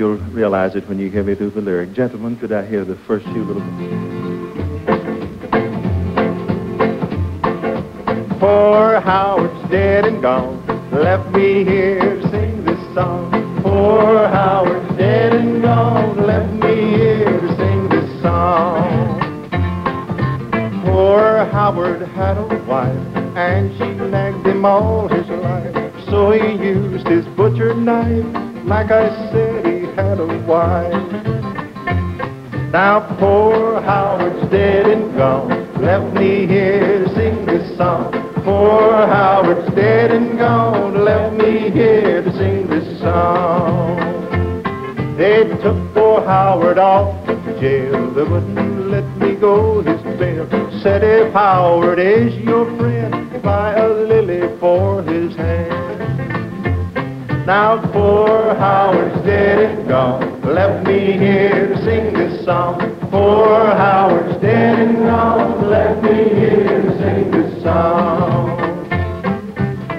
You'll realize it when you hear me do the lyric. Gentlemen, could I hear the first few little... Poor Howard's dead and gone, left me here to sing this song. Poor Howard's dead and gone, left me here to sing this song. Poor Howard had a wife, and she nagged him all his life. So he used his butcher knife, like I said, had a wife. Now poor Howard's dead and gone, left me here to sing this song. Poor Howard's dead and gone, left me here to sing this song. They took poor Howard off to jail, they wouldn't let me go his bail. Said if Howard is your friend, buy a lily for hand. Now poor Howard's dead and gone, left me here to sing this song. Poor Howard's dead and gone, left me here to sing this song.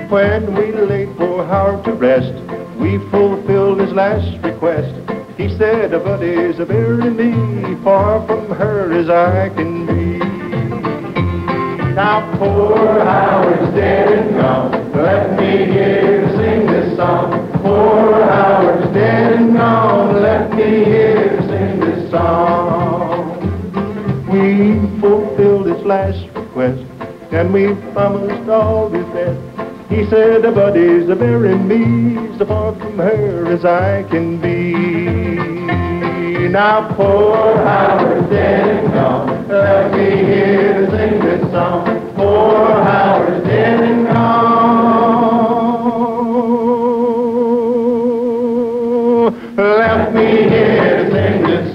When we laid poor Howard to rest, we fulfilled his last request. He said, buddies, bury me far from her as I can be. Now poor Howard's dead and gone, left me here left me to sing this song. We fulfilled his last request, and we promised all his best. He said, the buddies, bury me so far from her as I can be. Now poor Howard's dead and gone, left me to sing this song. Poor left me here to sing this